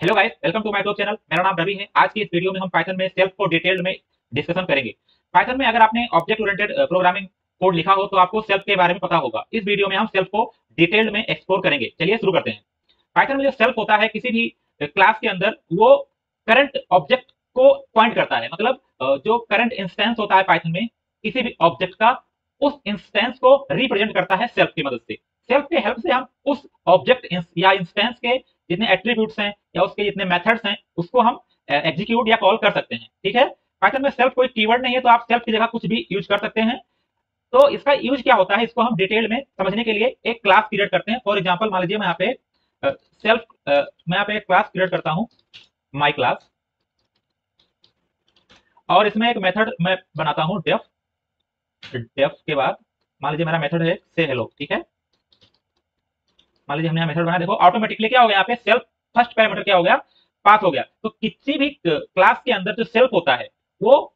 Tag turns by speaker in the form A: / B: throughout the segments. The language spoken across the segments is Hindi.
A: Hello guys welcome to my YouTube channel मेरा नाम रवि है। आज की इस वीडियो में हम पाइथन में सेल्फ को डिटेल्ड में डिस्कशन करेंगे। पाइथन में अगर आपने ऑब्जेक्ट ओरिएंटेड प्रोग्रामिंग कोड लिखा हो तो आपको सेल्फ के बारे में पता होगा। इस वीडियो में हम सेल्फ को डिटेल्ड में एक्सप्लोर करेंगे। चलिए शुरू करते हैं। पाइथन में जो सेल्फ होता है, किसी भी क्लास के अंदर, वो करंट ऑब्जेक्ट को पॉइंट करता है। मतलब जो करंट इंस्टेंस होता है पाइथन में, किसी भी ऑब्जेक्ट का, उस इंस्टेंस को रिप्रेजेंट करता है सेल्फ की मदद से। सेल्फ के हेल्प से हम उस ऑब्जेक्ट या इंस्टेंस के जितने एट्रीब्यूट्स हैं, या उसके जितने मेथड्स हैं, उसको हम एग्जीक्यूट या कॉल कर सकते हैं। ठीक है? पाइथन में सेल्फ कोई कीवर्ड नहीं है तो आप सेल्फ की जगह कुछ भी यूज़ कर सकते हैं। तो इसका यूज़ क्या होता है, इसको हम डिटेल में समझने के लिए एक क्लास क्रिएट करते हैं। फॉर एग्ज़ाम्पल मान लीजिए मैं यहाँ पे सेल्फ मैं यहाँ पे एक क्लास क्रिएट करता हूँ माई क्लास और इसमें एक मेथड मैं बनाता हूँ डेफ डेफ के बाद। मान लीजिए मेरा मेथड है से हेलो ठीक है? मान लीजिए हमने मेथड बनाया, देखो ऑटोमेटिकली क्या हो गया, यहाँ पे सेल्फ फ़र्स्ट पैरामीटर क्या हो गया पास हो गया। तो किसी भी क्लास के अंदर जो सेल्फ होता है, वो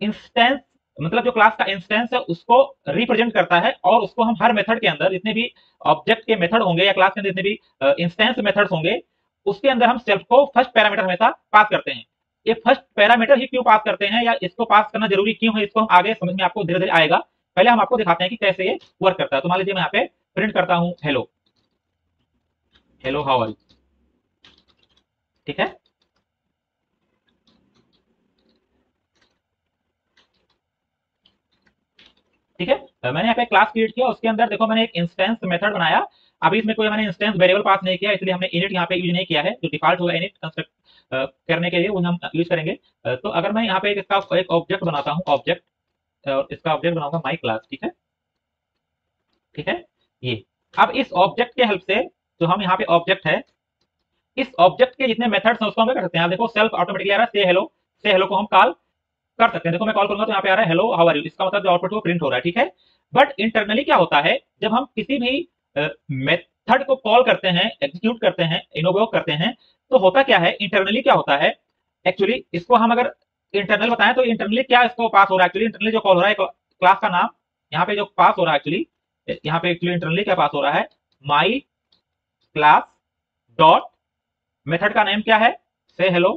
A: इंस्टेंस मतलब जो क्लास का इंस्टेंस है, उसको रिप्रेजेंट करता है और उसको हम हर मेथड के अंदर, जितने भी ऑब्जेक्ट के मेथड होंगे या क्लास के अंदर जितने भी इंस्टेंस मेथड्स होंगे, उसके अंदर हम सेल्फ को फ़र्स्ट पैरामीटर हमेशा पास करते हैं। ये फ़र्स्ट पैरामीटर ही क्यों पास करते हैं या इसको पास करना ज़रूरी क्यों है, इसको हम आगे समझ में आपको धीरे धीरे आएगा। पहले हम आपको दिखाते हैं कि कैसे ये वर्क करता है। तो मान लीजिए मैं यहाँ पे प्रिंट करता हूँ हेलो हेलो हाउ आर ठीक है? ठीक है? मैंने यहाँ पे क्लास क्रिएट किया, उसके अंदर देखो मैंने एक इंस्टेंस मेथड बनाया। अभी इसमें कोई मैंने इंस्टेंस वेरिएबल पास नहीं किया, इसलिए हमने इनिट यहाँ पे यूज़ नहीं किया है, जो डिफ़ॉल्ट होगा इनिट कंस्ट्रक्ट करने के लिए, वो हम यूज़ करेंगे। तो अगर मैं यहाँ पे इसका एक ऑब्जेक्ट बनाता हूँ ऑब्जेक्ट और इसका ऑब्जेक्ट बनाऊँगा माई क्लास ठीक है? ठीक है? ये। अब इस ऑब्जेक्ट के हेल्प से जो हम यहाँ पे ऑब्जेक्ट है, इस ऑब्जेक्ट के जितने मेथड्स हैं, उसको हम कर सकते हैं? देखो सेल्फ ऑटोमेटिकली आ रहा है से हेलो से हेलो को हम कॉल कर सकते हैं। देखो, मैं कॉल करूँगा तो यहाँ पे आ रहा है हेलो हाउ आर यू इसका मतलब जो आउटपुट वो प्रिंट हो रहा है, ठीक है? बट इंटरनली क्या होता है, जब हम किसी भी मेथड को कॉल करते हैं एग्जीक्यूट करते हैं इनोवोक करते हैं तो होता क्या है? इंटरनली क्या होता है? एक्चुअली इसको हम अगर इंटरनल बताएँ तो इंटरनली क्या इसको पास हो रहा है? एक्चुअली इंटरनली जो कॉल हो रहा है क्लास का नाम यहाँ पे जो पास हो रहा है एक्चुअली यहाँ पे एक्चुअली इंटरनली क्या पास हो रहा है? माई क्लास डॉट मेथड का नेम क्या है? से हेलो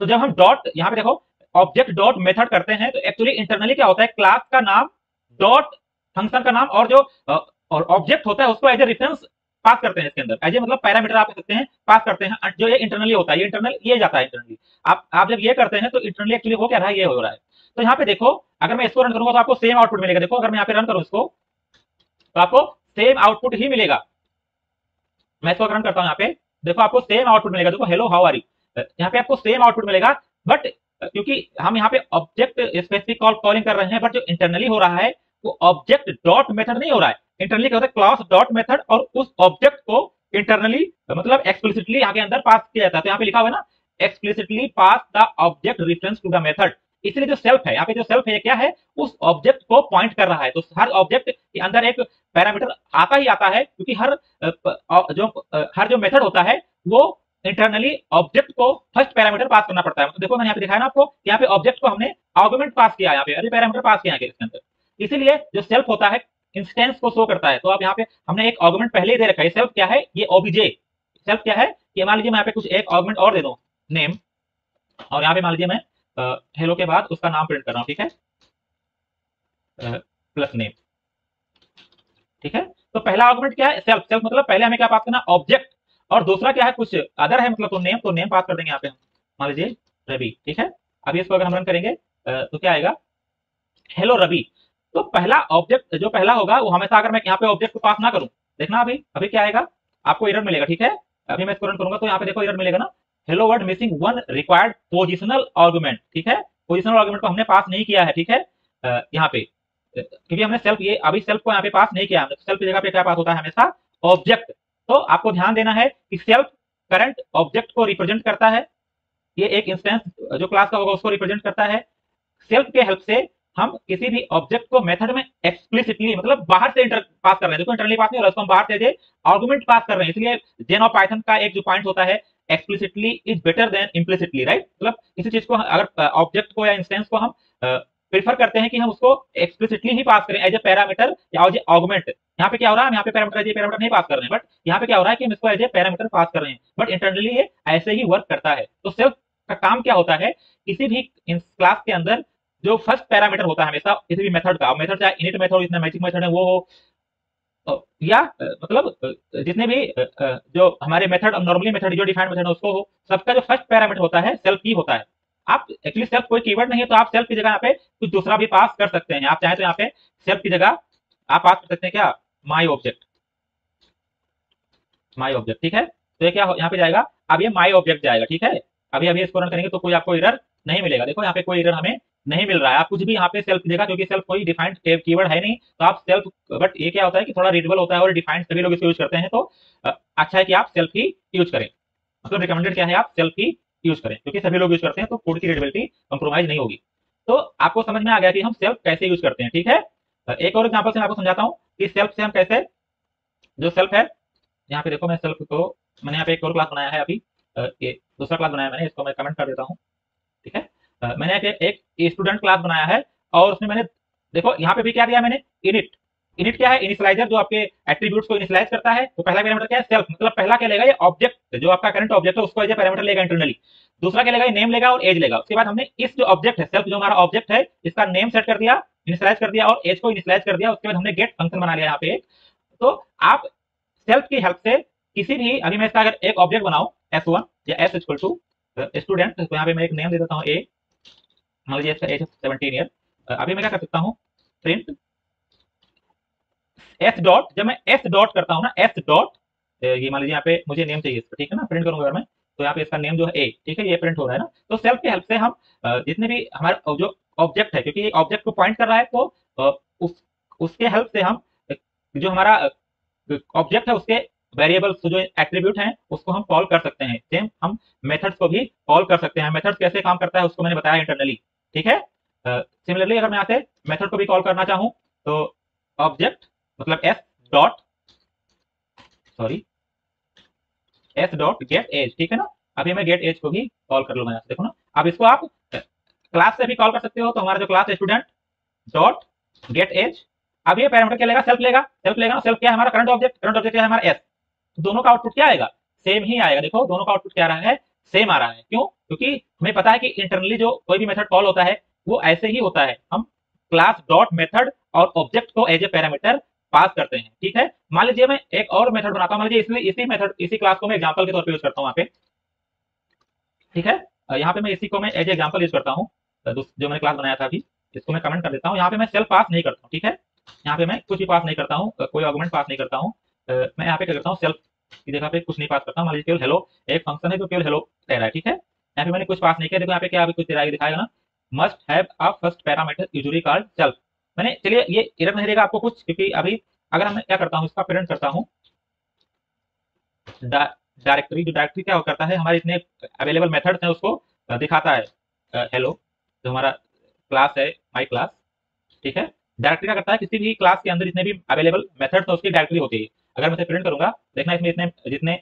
A: तो जब हम डॉट यहाँ पे देखो ऑब्जेक्ट डॉट मेथड करते हैं तो एक्चुअली इंटरनली क्या होता है? क्लास का नाम डॉट फ़ंक्शन का नाम और जो और ऑब्जेक्ट होता है, उसको एज ए रेफरेंस पास करते हैं इसके अंदर। एज ए मतलब पैरामीटर आप सकते हैं पास करते हैं जो ये इंटरनली होता है, ये इंटरनल ये जाता है इंटरनली आप आप जब ये करते हैं तो इंटरनली एक्चुअली हो क्या रहा है? ये हो रहा है। तो यहाँ पे देखो, अगर मैं इसको रन करूँगा तो आपको सेम आउटपुट मिलेगा। देखो, अगर मैं यहाँ पे रन करूँ इसको तो आपको सेम आउटपुट ही मिलेगा। मैं इसको करता हूँ यहाँ पे। देखो, आपको सेम आउटपुट मिलेगा। देखो हेलो हाउ आर यू यहाँ पे आपको सेम आउटपुट मिलेगा बट क्योंकि हम यहाँ पे ऑब्जेक्ट स्पेसिफिक कॉल कॉलिंग कर रहे हैं बट जो इंटरनली हो रहा है, वो ऑब्जेक्ट डॉट मेथड नहीं हो रहा है। इंटरनली क्या होता है? क्लास डॉट मेथड और उस ऑब्जेक्ट को इंटरनली मतलब एक्सप्लिसिटली यहाँ के अंदर पास किया जाता है। तो यहाँ पे लिखा हुआ है ना explicitly pass the object reference to the method इसलिए जो सेल्फ है, यहाँ पे जो सेल्फ है क्या है? उस ऑब्जेक्ट को पॉइंट कर रहा है। तो हर ऑब्जेक्ट के अंदर एक पैरामीटर आता ही आता है, क्योंकि हर जो हर जो मेथड होता है, वो इंटरनली ऑब्जेक्ट को फ़र्स्ट पैरामीटर पास करना पड़ता है। तो देखो, मैंने यहाँ पे दिखाया ना आपको यहाँ पे ऑब्जेक्ट को हमने आर्गुमेंट पास किया यहाँ पे अरे पैरामीटर पास किया इसके अंदर। इसीलिए जो सेल्फ होता है इंस्टेंस को शो करता है। तो आप यहाँ पे हमने एक आर्गुमेंट पहले ही दे रखा है। सेल्फ क्या है? ये ओबीजे सेल्फ क्या है? कि मान लीजिए मैं यहाँ पे कुछ एक आर्गुमेंट और दे दू। नेम और यहाँ पे मान लीजिए मैं हेलो के बाद उसका नाम प्रिंट कर रहा हूँ, ठीक है? प्लस नेम ठीक है? तो पहला आर्गुमेंट क्या है? सेल्फ सेल्फ मतलब पहले हमें क्या पास करना ऑब्जेक्ट और दूसरा क्या है? कुछ अदर है मतलब तो नेम तो नेम पास कर देंगे यहाँ पे मान लीजिए, रवि, ठीक है? अभी इसको अगर हम रन करेंगे तो क्या आएगा? हेलो रवि। तो पहला ऑब्जेक्ट जो पहला होगा, वो हमेशा अगर मैं यहाँ पे ऑब्जेक्ट को पास ना करूँ, देखना अभी अभी क्या आएगा? आपको इरर मिलेगा, ठीक है? अभी मैं इसको रन करूँगा तो यहाँ पे देखो इरर मिलेगा ना? Hello word missing one required positional argument ठीक है? पोजिशनल आर्गुमेंट को हमने पास नहीं किया है, ठीक है? यहाँ पे क्योंकि हमने सेल्फ ये, अभी सेल्फ को यहाँ पे पास नहीं किया हमने सेल्फ की जगह पे क्या पास होता है हमेशा? ऑब्जेक्ट तो आपको ध्यान देना है कि सेल्फ करंट ऑब्जेक्ट को रिप्रेजेंट करता है। ये एक इंस्टेंस जो क्लास का होगा उसको रिप्रेजेंट करता है। सेल्फ के हेल्प से हम किसी भी ऑब्जेक्ट को मेथड में एक्सप्लिसिटली मतलब बाहर से इंटर पास कर रहे हैं। देखो इंटरनली पास नहीं हो रहा उसको हम बाहर से आर्गुमेंट पास कर रहे हैं। इसलिए जेन ऑफ़ पाइथन का एक जो पॉइंट होता है explicitly is better than implicitly right मतलब किसी चीज़ को अगर ऑब्जेक्ट को या इंस्टेंस को हम प्रीफर करते हैं कि हम उसको एक्सप्लिसिटली ही पास करें एज ए पैरामीटर या एज ऑगमेंट यहाँ पे क्या हो रहा है? हम यहाँ पे पैरामीटर पैरामीटर नहीं पास कर रहे हैं बट यहाँ पे क्या हो रहा है कि हम इसको एज ए पैरामीटर पास कर रहे हैं बट इंटरनली ये ऐसे ही वर्क करता है। तो सेल्फ का काम क्या होता है? किसी भी क्लास के अंदर जो फ़र्स्ट पैरामीटर होता है हमेशा, किसी भी मेथड का मेथड चाहे इनिट मेथड इतना मैजिक मेथड है, वो हो या मतलब जितने भी जो हमारे मेथड नॉर्मली मेथड जो डिफाइंड मेथड है, उसको हो, सबका जो फ़र्स्ट पैरामीटर होता है सेल्फ ही होता है। आप एक्चुअली सेल्फ कोई कीवर्ड नहीं है तो आप सेल्फ की जगह यहाँ पे कुछ दूसरा भी पास कर सकते हैं। आप चाहे तो यहाँ पे सेल्फ की जगह आप पास कर सकते हैं क्या? माई ऑब्जेक्ट माई ऑब्जेक्ट ठीक है? तो ये क्या यहाँ पे जाएगा, अब ये माई ऑब्जेक्ट जाएगा, ठीक है? अभी अभी इसको रन करेंगे तो कोई आपको इरर नहीं मिलेगा। देखो, यहाँ पे कोई इरर हमें नहीं मिल रहा है। आप कुछ भी यहाँ पे सेल्फ देगा क्योंकि सेल्फ कोई डिफाइंड कीवर्ड है नहीं तो आप सेल्फ बट ये क्या होता है कि थोड़ा रीडेबल होता है और डिफाइंड सभी लोग इसको यूज़ करते हैं तो अच्छा है कि आप सेल्फ ही यूज़ करें। मतलब रिकमेंडेड क्या है, आप सेल्फ ही यूज़ करें, क्योंकि सभी लोग यूज़ करते हैं तो कोड की रीडेबिलिटी कंप्रोमाइज नहीं होगी। तो आपको समझ में आ गया कि हम सेल्फ कैसे यूज़ करते हैं, ठीक है? एक और एग्ज़ाम्पल से आपको समझाता हूँ कि सेल्फ से हम कैसे, जो सेल्फ है, यहाँ पे देखो मैं सेल्फ को, मैंने यहाँ पे एक और क्लास बनाया है अभी दूसरा क्लास बनाया मैंने, इसको मैं कमेंट कर देता है। मैंने एक, एक स्टूडेंट क्लास बनाया है और उसमें मैंने देखो यहाँ पे भी क्या दिया मैंने? इनिट इनिट क्या है? इनिशियलाइजर जो आपके एट्रीब्यूट्स को इनिशियलाइज करता है तो पहला पैरामीटर क्या है? सेल्फ मतलब पहला क्या लेगा? ये ऑब्जेक्ट जो आपका करंट ऑब्जेक्ट है उसको एज पैरामीटर लेगा इंटरनली दूसरा क्या लेगा? नेम लेगा और एज लेगा. उसके बाद हमने इस जो ऑब्जेक्ट है सेल्फ जो हमारा ऑब्जेक्ट है इसका नेम सेट कर दिया इनिशियलाइज कर दिया और एज को इनिशियलाइज कर दिया. उसके बाद हमने गेट फ़ंक्शन बना लिया यहाँ पे तो आप सेल्फ की हेल्प से किसी भी अभी मैं इसका अगर एक ऑब्जेक्ट बनाऊँ एस वन या एस इक्वल टू स्टूडेंट यहाँ पे मैं एक नेम दे देता हूँ ए मान लीजिए इसका एज सेवनटीन ईयर अभी मैं क्या कर सकता हूँ? प्रिंट एस डॉट जब मैं एस डॉट करता हूँ ना एस डॉट ये मान लीजिए यहाँ पे मुझे नेम चाहिए इसका, ठीक है ना? प्रिंट करूँगा अगर मैं तो यहाँ पे इसका नेम जो है ए ठीक है? ये प्रिंट हो रहा है ना? तो सेल्फ की हेल्प से हम जितने भी हमारे जो ऑब्जेक्ट है, क्योंकि ऑब्जेक्ट को पॉइंट कर रहा है तो उस, उसके हेल्प से हम जो हमारा ऑब्जेक्ट है, उसके वेरिएबल्स जो एट्रीब्यूट हैं, उसको हम कॉल कर सकते हैं। सेम हम मेथड्स को भी कॉल कर सकते हैं। मेथड्स कैसे काम करता है, उसको मैंने बताया इंटरनली ठीक है? सिमिलरली uh, अगर मैं यहाँ से मेथड को भी कॉल करना चाहूँ तो ऑब्जेक्ट मतलब S dot sorry S dot get age ठीक है ना? अभी मैं गेट एज को भी कॉल कर लूँगा देखो ना? अब इसको आप क्लास से भी कॉल कर सकते हो तो हमारा जो class student dot get age अब ये पैरामीटर क्या लेगा? सेल्फ लेगा। सेल्फ लेगा सेल्फ क्या है हमारा? करंट ऑब्जेक्ट करंट ऑब्जेक्ट क्या है हमारा? एस दोनों का आउटपुट क्या आएगा? सेम ही आएगा। देखो दोनों का आउटपुट क्या रहा है? सेम आ रहा है। क्यों? क्योंकि हमें पता है कि इंटरनली जो कोई भी मेथड कॉल होता है, वो ऐसे ही होता है। हम क्लास डॉट मेथड और ऑब्जेक्ट को एज ए पैरामीटर पास करते हैं, ठीक है? मान लीजिए मैं एक और मेथड बनाता हूँ, मान लीजिए इसलिए इसी मेथड इसी क्लास को मैं एग्ज़ाम्पल के तौर पर यूज़ करता हूँ यहाँ पे। ठीक है? यहाँ पे मैं इसी को मैं एज एग्जांपल यूज़ करता हूँ। जो मैंने क्लास बनाया था अभी, इसको मैं कमेंट कर देता हूँ। यहाँ पे मैं सेल्फ पास नहीं करता हूँ, ठीक है? यहाँ पे मैं कुछ भी पास नहीं करता हूँ कोई आर्गुमेंट पास नहीं करता हूँ। मैं यहाँ पे क्या करता हूँ सेल्फ की जगह पे कुछ नहीं पास करता हूँ। मान लीजिए केवल हेलो एक फ़ंक्शन है जो केवल हेलो कह रहा है, ठीक है? यहाँ पे मैंने कुछ पास नहीं किया देखो यहाँ पे क्या अभी कुछ दिखाएगा ना must have a first parameter usually called self मैंने, चलिए, ये इरर नहीं देगा आपको कुछ, क्योंकि अभी अगर मैं क्या करता हूँ, इसका प्रिंट करता हूँ। डायरेक्टरी जो डायरेक्टरी क्या करता है, हमारे इतने अवेलेबल मेथड्स हैं, उसको दिखाता है। हेलो जो हमारा क्लास है माई क्लास ठीक है? डायरेक्टरी क्या करता है, किसी भी क्लास के अंदर जितने भी अवेलेबल मेथड्स है, उसकी डायरेक्टरी होती है। अगर मैं प्रिंट करूँगा, देखना इसमें इतने जितने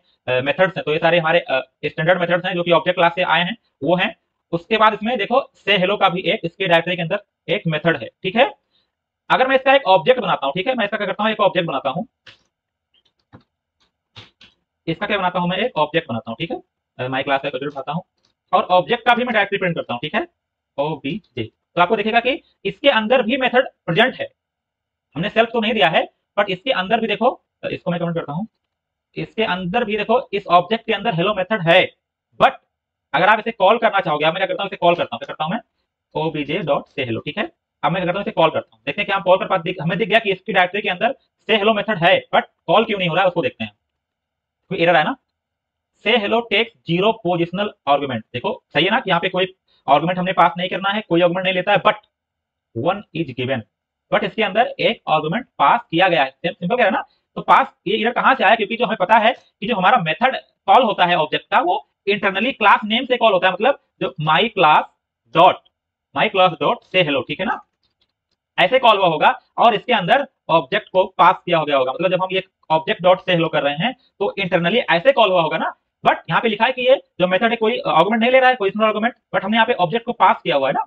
A: मेथड्स हैं तो ये सारे हमारे स्टैंडर्ड मेथड्स हैं, जो कि ऑब्जेक्ट क्लास से आए हैं, वो हैं। उसके बाद इसमें देखो से हेलो का भी एक, इसके डायरेक्टरी के अंदर एक मेथड है, ठीक है? अगर मैं इसका एक ऑब्जेक्ट बनाता हूँ, ठीक है? मैं इसका क्या करता हूँ, एक ऑब्जेक्ट बनाता हूँ। इसका क्या बनाता हूँ मैं, एक ऑब्जेक्ट बनाता हूँ, ठीक है? माई क्लास का बनाता हूँ। और ऑब्जेक्ट का भी मैं डायरेक्टरी प्रिंट करता हूँ, ठीक है? ओ बी जे तो आपको देखेगा कि इसके अंदर भी मेथड प्रेजेंट है। हमने सेल्फ तो नहीं दिया है बट इसके अंदर भी देखो इसको मैं कमेंट करता हूँ। इसके अंदर भी देखो, इस ऑब्जेक्ट के अंदर हेलो मेथड है। बट अगर आप इसे कॉल करना चाहोगे मैं क्या करता हूँ, इसे कॉल करता हूँ। करता हूँ मैं? ओबीजे डॉट से हेलो ठीक है? अब मैं क्या करता हूँ, इसे कॉल करता हूँ। देखते हैं कि हम कॉल कर पाते हमें दिख गया कि इसकी डायरेक्टरी के अंदर से हेलो मेथड है बट कॉल क्यों नहीं हो रहा है, उसको देखते हैं। कोई एरर है ना? Say hello takes zero positional argument देखो, सही है ना कि यहाँ पे कोई आर्गुमेंट हमने पास नहीं करना है, कोई आर्गुमेंट नहीं लेता है but one is given but इसके अंदर एक आर्गुमेंट पास किया गया है। सिंपल कह रहा है ना? तो पास ये इधर कहाँ से आया? क्योंकि जो हमें पता है कि जो हमारा मेथड कॉल होता है ऑब्जेक्ट का, वो इंटरनली क्लास नेम से कॉल होता है। मतलब जो my class dot my class dot say hello ठीक है ना? ऐसे कॉल हुआ होगा और इसके अंदर ऑब्जेक्ट को पास किया हो गया होगा। मतलब जब हम ये ऑब्जेक्ट डॉट से हेलो कर रहे हैं तो इंटरनली ऐसे कॉल हुआ होगा ना? बट यहाँ पे लिखा है कि ये जो मेथड है, कोई आर्गुमेंट नहीं ले रहा है, कोई आर्गुमेंट बट हमने यहाँ पे ऑब्जेक्ट को पास किया हुआ है ना?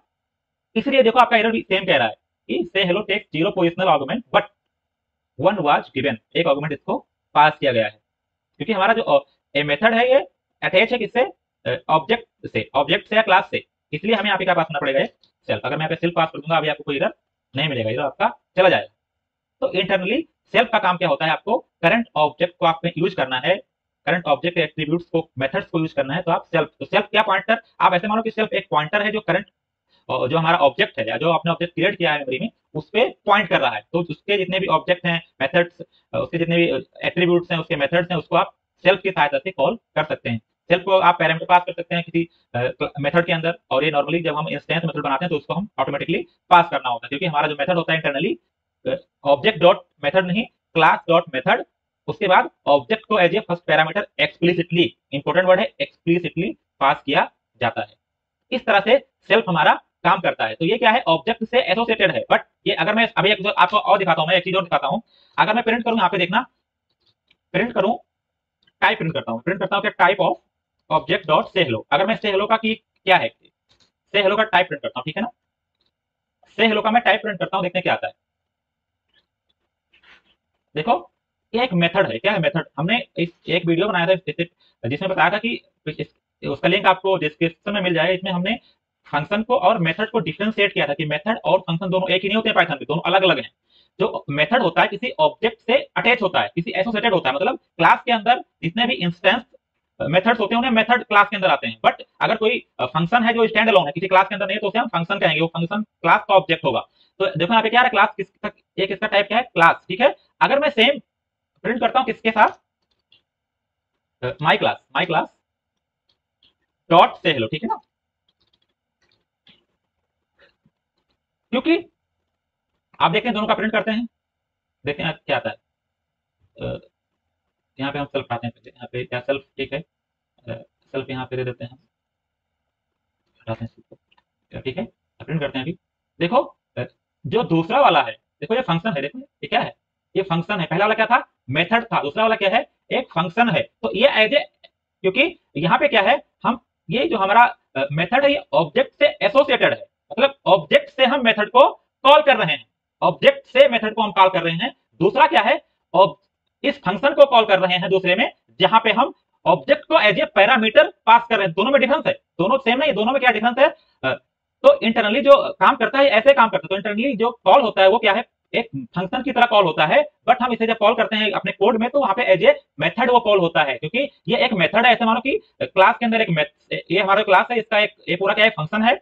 A: इसलिए देखो आपका एरर भी सेम कह रहा है कि say hello takes zero positional argument but one was given एक आर्गुमेंट इसको पास किया गया है। क्योंकि हमारा जो मेथड है ये अटैच है किससे? ऑब्जेक्ट से। ऑब्जेक्ट से या क्लास से। इसलिए हमें यहाँ पे क्या पास करना पड़ेगा? सेल्फ अगर मैं यहाँ पे सेल्फ पास कर दूँगा, अभी आपको कोई इधर नहीं मिलेगा। इधर आपका चला जाएगा। तो इंटरनली सेल्फ का काम क्या होता है आपको? करंट ऑब्जेक्ट को आपको यूज़ करना है। करंट ऑब्जेक्ट एट्रीब्यूट्स को मेथड्स को यूज़ करना है। तो आप सेल्फ तो सेल्फ क्या पॉइंटर आप ऐसे मानो कि सेल्फ एक पॉइंटर है जो करंट जो हमारा ऑब्जेक्ट है या जो आपने ऑब्जेक्ट क्रिएट किया है मेमोरी में। उस पर पॉइंट कर रहा है। तो उसके जितने भी ऑब्जेक्ट हैं मेथड्स उसके जितने भी एट्रीब्यूट्स हैं, उसके मेथड्स हैं, उसको आप सेल्फ की सहायता से कॉल कर सकते हैं। सेल्फ को आप पैरामीटर पास कर सकते हैं किसी मेथड के अंदर। और ये नॉर्मली जब हम इंस्टेंस मेथड बनाते हैं तो उसको हम ऑटोमेटिकली पास करना होता है। क्योंकि हमारा जो मेथड होता है इंटरनली ऑब्जेक्ट डॉट मेथड नहीं क्लास डॉट मेथड उसके बाद ऑब्जेक्ट को as a first parameter explicitly important word है एक्सप्लिसिटली पास किया जाता है। इस तरह से सेल्फ हमारा काम करता है। तो ये क्या है? ऑब्जेक्ट से एसोसिएटेड है। बट ये अगर मैं अभी एक आपको और दिखाता हूँ, मैं एक चीज़ और दिखाता हूँ। अगर मैं प्रिंट करूँ, यहाँ पे देखना। प्रिंट करूँ टाइप प्रिंट करता हूँ। प्रिंट करता हूँ क्या? Type of object dot say hello अगर मैं से हेलो का की क्या है? से हेलो का टाइप प्रिंट करता हूँ, ठीक है ना? से हेलो का मैं टाइप प्रिंट करता हूँ, देखते क्या आता है। देखो, ये एक मेथड है। क्या है मेथड हमने इस एक वीडियो बनाया था जिसमें बताया था कि उसका लिंक आपको डिस्क्रिप्शन में मिल जाएगा। इसमें हमने फ़ंक्शन को और मेथड को डिफ्रेंशिएट किया था कि मेथड और फ़ंक्शन दोनों एक ही नहीं होते पाइथन में दोनों अलग अलग हैं। जो मेथड होता है, किसी ऑब्जेक्ट से अटैच होता है, किसी एसोसिएटेड होता है मतलब क्लास के अंदर जितने भी इंस्टेंस मेथड्स होते हैं, उन्हें मेथड क्लास के अंदर आते हैं। बट अगर कोई फ़ंक्शन है जो स्टैंड अलोन है, किसी क्लास के अंदर नहीं तो उसे हम फ़ंक्शन कहेंगे, वो फ़ंक्शन क्लास का ऑब्जेक्ट होगा। तो देखो यहाँ पे क्या है क्लास किस एक इसका टाइप क्या है? क्लास ठीक है? अगर मैं सेम प्रिंट करता हूँ किसके साथ? My class my class dot say hello ठीक है ना? क्योंकि आप देखें, दोनों का प्रिंट करते हैं। देखें हैं क्या आता है। तो यहाँ पे हम सेल्फ आते हैं। यहाँ पे क्या सेल्फ ठीक है। सेल्फ यहाँ पे दे देते हैं हटाते हैं ठीक है। प्रिंट करते हैं अभी। देखो जो दूसरा वाला है, देखो ये फ़ंक्शन है, देखो ये क्या है। ये फ़ंक्शन है। पहला वाला क्या था? मेथड था। दूसरा वाला क्या है? एक फ़ंक्शन है। तो ये एज ए क्योंकि यहाँ पे क्या है? हम, ये जो हमारा मेथड है, ये ऑब्जेक्ट से एसोसिएटेड है। मतलब ऑब्जेक्ट हम मेथड को कॉल कर रहे हैं। ऑब्जेक्ट से मेथड को हम कॉल कर रहे हैं। दूसरा क्या है? इस फ़ंक्शन को कॉल कर रहे हैं दूसरे में, जहाँ पे हम ऑब्जेक्ट को एज ए पैरामीटर पास कर रहे हैं। दोनों में डिफरेंस है। दोनों सेम नहीं, दोनों में क्या डिफरेंस है? तो इंटरनली जो काम करता है, ऐसे काम करता है। तो इंटरनली जो कॉल होता है, वो क्या है? एक फ़ंक्शन की तरह कॉल होता है। बट हम इसे जब कॉल करते हैं अपने कोड में तो वहाँ पे एज ए मेथड वो कॉल होता है। क्योंकि ये एक मेथड है। ऐसे मानो कि क्लास के अंदर एक ये हमारा क्लास है, इसका एक ये पूरा क्या है? फ़ंक्शन है।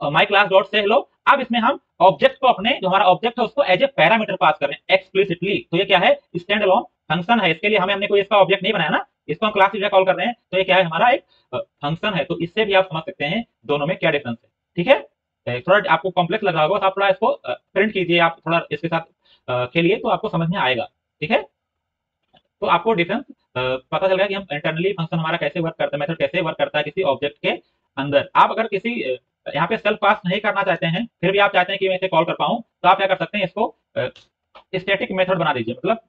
A: My class dot say hello अब इसमें हम ऑब्जेक्ट को अपने, जो हमारा ऑब्जेक्ट है, उसको एज ए पैरामीटर पास कर रहे हैं एक्सप्लिसिटली तो ये क्या है? स्टैंड अलोन फ़ंक्शन है। इसके लिए हमें, हमने कोई इसका ऑब्जेक्ट नहीं बनाया ना, इसको हम क्लास कॉल कर रहे हैं। तो ये क्या है? हमारा एक फ़ंक्शन है। तो इससे भी आप समझ सकते हैं दोनों में क्या डिफरेंस है। ठीक है? थोड़ा आपको कॉम्प्लेक्स लग रहा होगा तो आप थोड़ा इसको प्रिंट कीजिए। आप थोड़ा इसके साथ खेलिए तो आपको समझ में आएगा। ठीक है? तो आपको डिफरेंस पता चल गया कि हम इंटरनली फ़ंक्शन हमारा कैसे वर्क करता है मेथड कैसे वर्क करता है किसी ऑब्जेक्ट के अंदर। आप अगर किसी यहाँ पे सेल्फ पास नहीं करना चाहते हैं फिर भी आप चाहते हैं कि मैं इसे कॉल कर पाऊँ तो आप क्या कर सकते हैं इसको स्टेटिक मेथड बना दीजिए। मतलब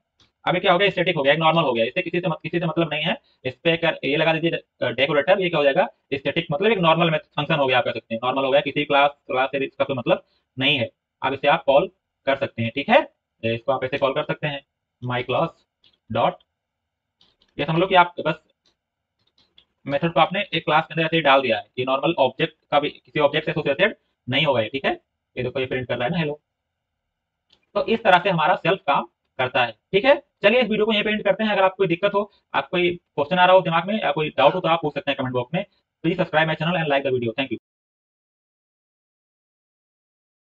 A: अभी क्या हो गया? स्टेटिक हो गया नॉर्मल हो गया। इससे किसी से मत, किसी से मतलब नहीं है। इस पे कर ये लगा दीजिए डेकोरेटर ये क्या हो जाएगा? स्टेटिक मतलब एक नॉर्मल फ़ंक्शन हो गया आप कह सकते हैं। नॉर्मल हो गया किसी क्लास क्लास से इसका कोई मतलब नहीं है। अब इसे आप कॉल कर सकते हैं ठीक है? इसको आप ऐसे कॉल कर सकते हैं माई क्लास डॉट ये समझ लो कि आप बस मेथड को आपने एक क्लास के अंदर ऐसे ही डाल दिया है ये नॉर्मल ऑब्जेक्ट का भी किसी ऑब्जेक्ट से एसोसिएटेड नहीं होगा ये, ठीक है? ये देखो, ये प्रिंट कर रहा है ना हेलो तो इस तरह से हमारा सेल्फ काम करता है, ठीक है? चलिए इस वीडियो को ये प्रिंट करते हैं। अगर आपको कोई दिक्कत हो, आपको क्वेश्चन आ रहा हो दिमाग में या कोई डाउट हो तो आप पूछ सकते हैं कमेंट बॉक्स में। Please subscribe my channel and like the video thank you